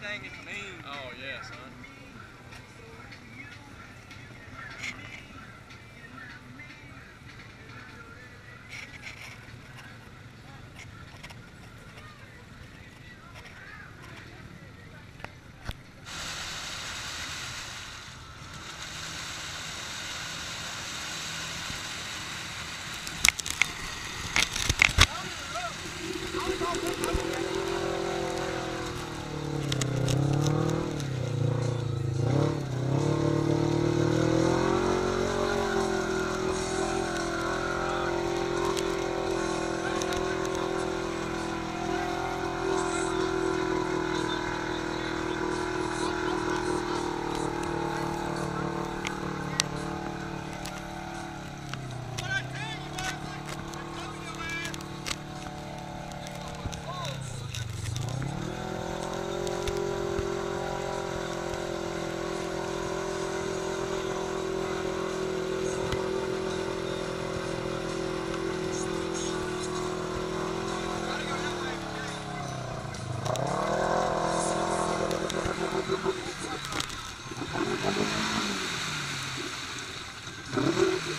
That thing mean. Oh yeah, son.